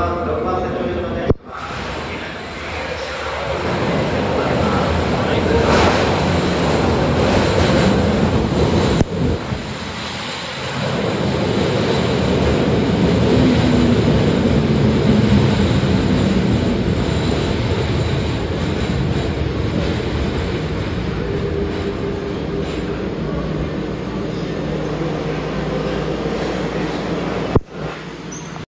Brahma, Brahma